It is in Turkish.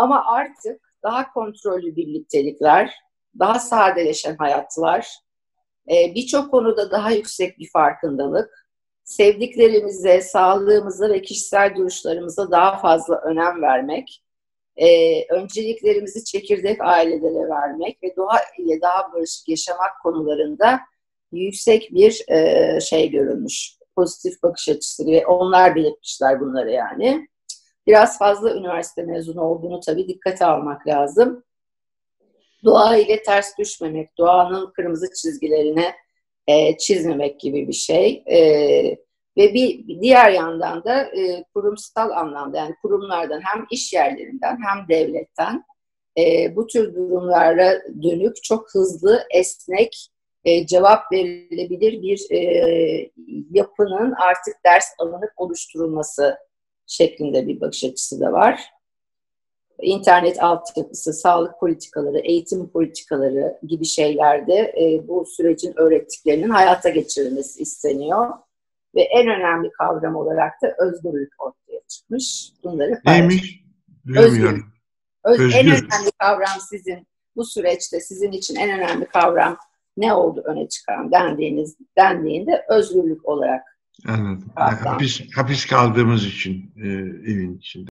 Ama artık daha kontrollü birliktelikler, daha sadeleşen hayatlar, e, birçok konuda daha yüksek bir farkındalık, sevdiklerimize, sağlığımıza ve kişisel duruşlarımıza daha fazla önem vermek, e, önceliklerimizi çekirdek ailelere vermek ve doğa ile daha barışık yaşamak konularında yüksek bir e, şey görülmüş. Pozitif bakış açısı ve onlar belirtmişler bunları yani. Biraz fazla üniversite mezunu olduğunu tabii dikkate almak lazım. Doğa ile ters düşmemek, doğanın kırmızı çizgilerine e, çizmemek gibi bir şey. E, ve bir diğer yandan da e, kurumsal anlamda yani kurumlardan hem iş yerlerinden hem devletten e, bu tür durumlara dönük çok hızlı, esnek e, cevap verilebilir bir e, yapının artık ders alınıp oluşturulması şeklinde bir bakış açısı da var. İnternet altyapısı, sağlık politikaları, eğitim politikaları gibi şeylerde e, bu sürecin öğrettiklerinin hayata geçirilmesi isteniyor. Ve en önemli kavram olarak da özgürlük ortaya çıkmış. Bunları Neymiş? Bilmiyorum. Öz, Özgür. En önemli kavram sizin bu süreçte sizin için en önemli kavram ne oldu öne çıkan dendiğiniz dendiğinde özgürlük olarak. Anladım. Yani hapis, hapis kaldığımız için e, evin içinde.